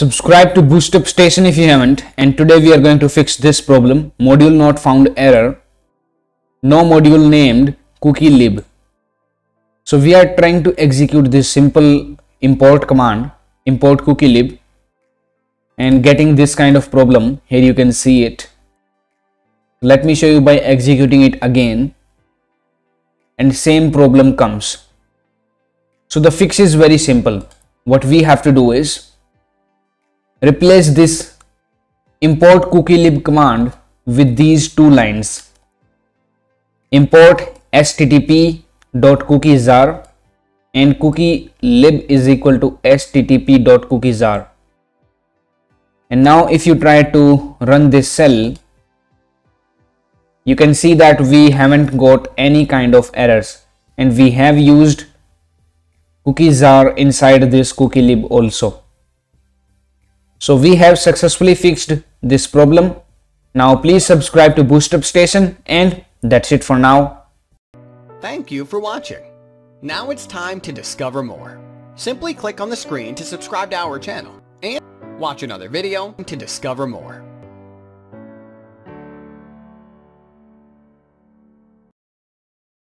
Subscribe to Boostup Station if you haven't and today we are going to fix this problem module not found error no module named cookielib. So we are trying to execute this simple import command import cookielib and getting this kind of problem here you can see it. Let me show you by executing it again and same problem comes. So the fix is very simple. What we have to do is Replace this import cookielib command with these two lines. Import http.cookiejar and cookielib is equal to http.cookiejar. And now if you try to run this cell, you can see that we haven't got any kind of errors and we have used cookiejar inside this cookielib also. So we have successfully fixed this problem. Now please subscribe to Boostup Station and that's it for now. Thank you for watching. Now it's time to discover more. Simply click on the screen to subscribe to our channel and watch another video to discover more.